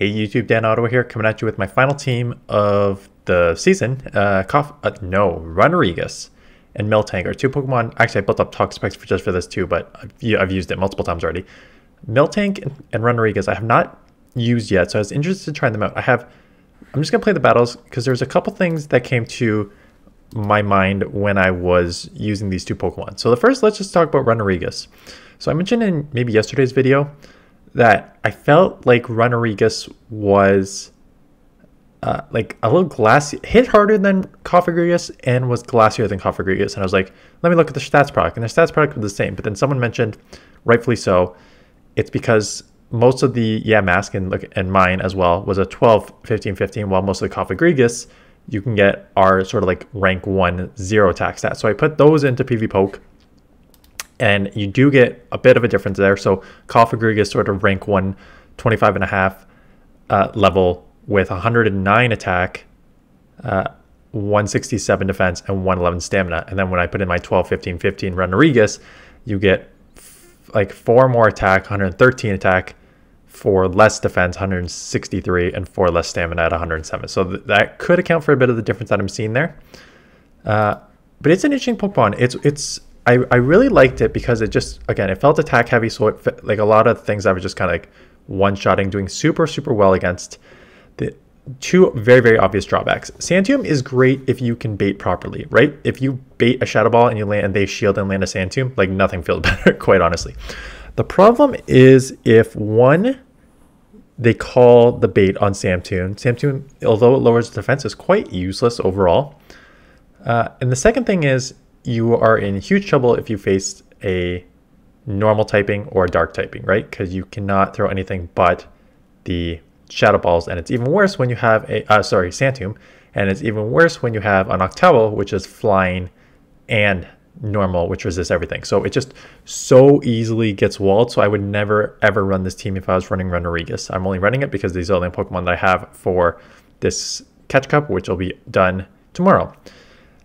Hey YouTube, Dan Ottawa here, coming at you with my final team of the season. Uh, Cough, uh no, Runerigus and Miltank are two Pokemon. Actually, I built up Toxapex for just for this too, but I've, I've used it multiple times already. Miltank and, and Runerigus I have not used yet, so I was interested in trying them out. I have, I'm just gonna play the battles because there's a couple things that came to my mind when I was using these two Pokemon. So the first, let's just talk about Runerigus. So I mentioned in maybe yesterday's video that I felt like Runerigus was uh, like a little glassy, hit harder than Cofagrigus and was glassier than Cofagrigus. And I was like, let me look at the stats product. And the stats product was the same. But then someone mentioned, rightfully so, it's because most of the Yamask and look and mine as well was a 12, 15, 15, while most of the you can get are sort of like rank one zero attack stats. So I put those into PvPoke and you do get a bit of a difference there. So Cofagrigus is sort of rank one, 25 and a half uh, level with 109 attack, uh, 167 defense, and 111 stamina. And then when I put in my 12, 15, 15 Runerigus, you get like four more attack, 113 attack, for less defense, 163, and four less stamina at 107. So th that could account for a bit of the difference that I'm seeing there. Uh, but it's an interesting Pokemon. It's it's I, I really liked it because it just again it felt attack heavy. So it like a lot of things I was just kind of like one shotting doing super super well against the two very very obvious drawbacks. Sand Tomb is great if you can bait properly right? If you bait a shadow ball and you land and they shield and land a Sand Tomb like nothing feels better quite honestly. The problem is if one they call the bait on Sand Tomb Samtoon although it lowers the defense is quite useless overall. Uh, and the second thing is you are in huge trouble if you face a normal typing or dark typing, right? Because you cannot throw anything but the shadow balls, and it's even worse when you have a uh, sorry Sand Tomb, and it's even worse when you have an Noctowl, which is flying and normal, which resists everything. So it just so easily gets walled. So I would never ever run this team if I was running Runerigus. I'm only running it because these are the only Pokemon that I have for this catch cup, which will be done tomorrow.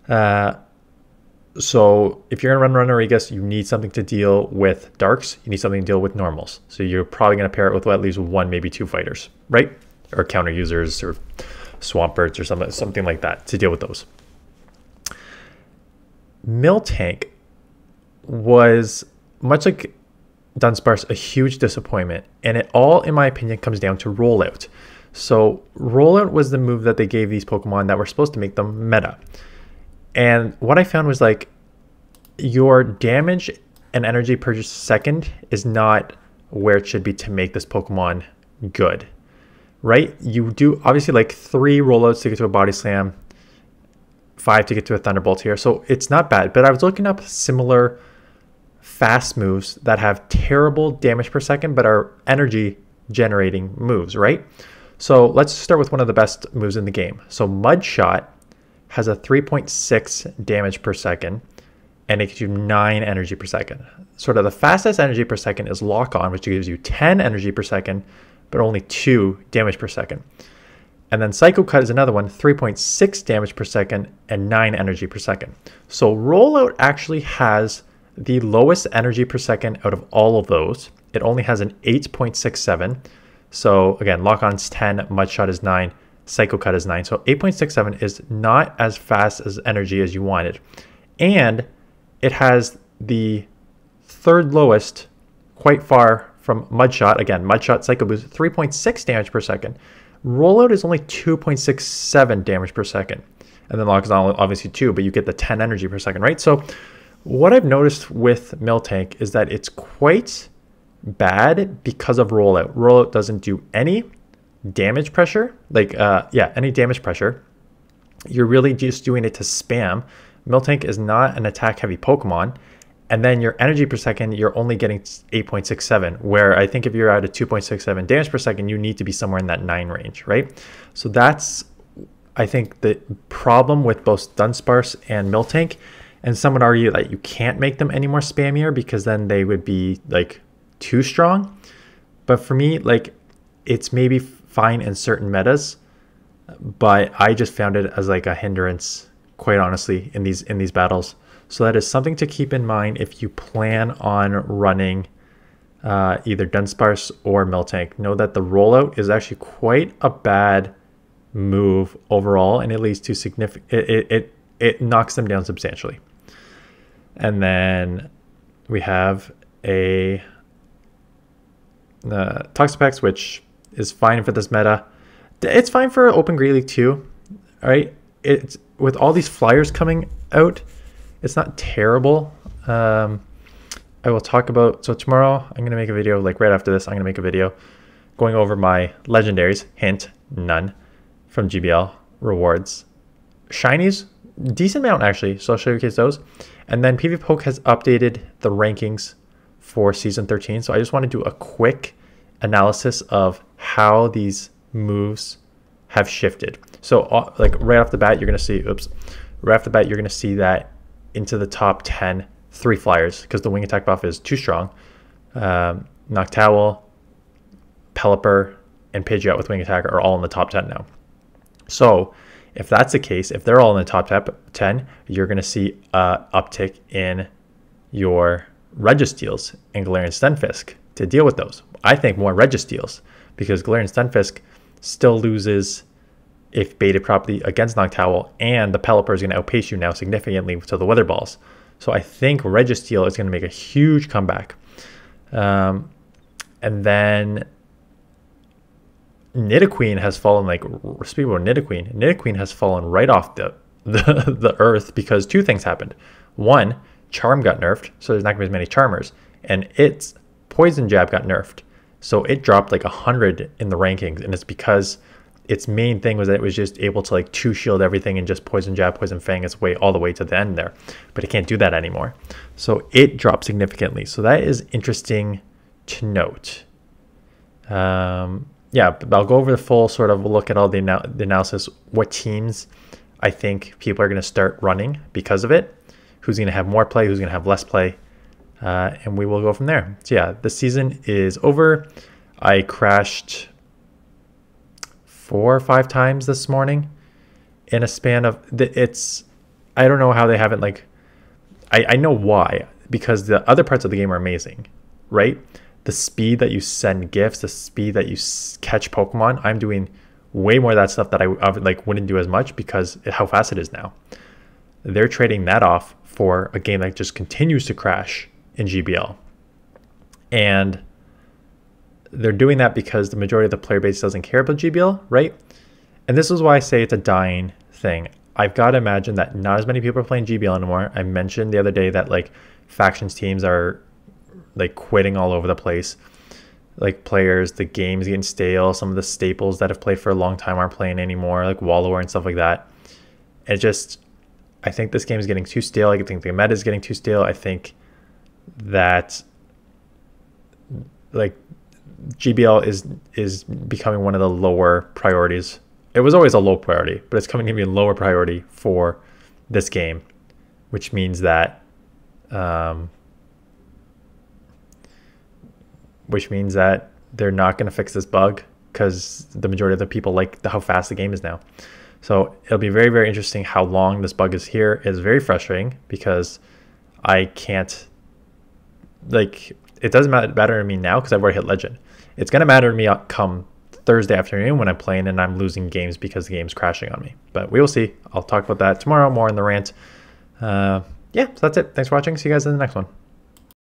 Uh, so if you're to run Runerigus, you need something to deal with darks. You need something to deal with normals. So you're probably going to pair it with at least one, maybe two fighters, right? Or counter users or Swamperts or something, something like that to deal with those. Miltank was much like Dunsparce, a huge disappointment. And it all, in my opinion, comes down to rollout. So rollout was the move that they gave these Pokemon that were supposed to make them meta. And what I found was like your damage and energy per second is not where it should be to make this Pokemon good, right? You do obviously like three rollouts to get to a Body Slam, five to get to a Thunderbolt here. So it's not bad, but I was looking up similar fast moves that have terrible damage per second, but are energy generating moves, right? So let's start with one of the best moves in the game. So Mud Shot has a 3.6 damage per second and it gives you 9 energy per second. Sort of the fastest energy per second is Lock On, which gives you 10 energy per second, but only 2 damage per second. And then Psycho Cut is another one, 3.6 damage per second and 9 energy per second. So Rollout actually has the lowest energy per second out of all of those. It only has an 8.67. So again, Lock On's 10, Mud Shot is 9, Psycho Cut is 9. So 8.67 is not as fast as energy as you wanted. And it has the third lowest, quite far from Mudshot. Again, Mudshot Psycho Boost, 3.6 damage per second. Rollout is only 2.67 damage per second. And then Lock is obviously 2, but you get the 10 energy per second, right? So what I've noticed with Miltank is that it's quite bad because of rollout. Rollout doesn't do any damage pressure, like, uh, yeah, any damage pressure, you're really just doing it to spam. Miltank is not an attack heavy Pokemon. And then your energy per second, you're only getting 8.67, where I think if you're at a 2.67 damage per second, you need to be somewhere in that 9 range, right? So that's, I think, the problem with both Dunsparce and Miltank. And some would argue that you can't make them any more spammier because then they would be like too strong. But for me, like, it's maybe fine in certain metas, but I just found it as like a hindrance, quite honestly, in these in these battles. So that is something to keep in mind if you plan on running uh, either Dunsparce or Miltank. Know that the rollout is actually quite a bad move overall, and it leads to significant. It, it, it, knocks them down substantially. And then we have a uh, Toxapex, which is fine for this meta. It's fine for Open Great League too. All right, it's with all these flyers coming out, it's not terrible. Um, I will talk about so tomorrow I'm gonna make a video like right after this I'm gonna make a video going over my legendaries hint none from GBL rewards shinies decent amount actually so I'll showcase those and then PvPoke has updated the rankings for season 13 so I just want to do a quick analysis of how these moves have shifted so uh, like right off the bat you're gonna see oops right off the bat you're gonna see that into the top 10 three flyers because the wing attack buff is too strong. Um, Noctowl, Pelipper, and Pidgeot with wing attack are all in the top 10 now. So if that's the case, if they're all in the top 10, you're going to see a uptick in your Registeels and Galarian Stunfisk to deal with those. I think more Registeels because Galarian Stunfisk still loses if baited properly against Noctowl, and the Pelipper is going to outpace you now significantly to the Weather Balls. So I think Registeel is going to make a huge comeback. Um, and then Nidoqueen has fallen like speaking about Nidoqueen, Nidoqueen has fallen right off the, the the earth because two things happened. One, Charm got nerfed, so there's not gonna be as many Charmers, and its Poison Jab got nerfed, so it dropped like a hundred in the rankings, and it's because its main thing was that it was just able to like two shield everything and just poison jab, poison fang its way all the way to the end there. But it can't do that anymore. So it dropped significantly. So that is interesting to note. Um, yeah, I'll go over the full sort of look at all the, the analysis, what teams I think people are going to start running because of it, who's going to have more play, who's going to have less play, uh, and we will go from there. So yeah, the season is over. I crashed four or five times this morning in a span of it's I don't know how they haven't like I, I know why because the other parts of the game are amazing, right? The speed that you send gifts, the speed that you catch Pokemon, I'm doing way more of that stuff that I, I like wouldn't do as much because how fast it is now. They're trading that off for a game that just continues to crash in GBL. And they're doing that because the majority of the player base doesn't care about GBL, right? And this is why I say it's a dying thing. I've got to imagine that not as many people are playing GBL anymore. I mentioned the other day that like factions teams are like quitting all over the place. Like players, the game's getting stale. Some of the staples that have played for a long time aren't playing anymore, like Wallower and stuff like that. It just, I think this game is getting too stale. I think the meta is getting too stale. I think that like GBL is is becoming one of the lower priorities. It was always a low priority, but it's coming to be a lower priority for this game, which means that, um, which means that they're not going to fix this bug because the majority of the people like the, how fast the game is now. So it'll be very very interesting how long this bug is here. It's very frustrating because I can't like it doesn't matter to me now because I've already hit legend. It's going to matter to me come Thursday afternoon when I'm playing and I'm losing games because the game's crashing on me. But we will see. I'll talk about that tomorrow more in the rant. Uh, yeah, so that's it. Thanks for watching. See you guys in the next one.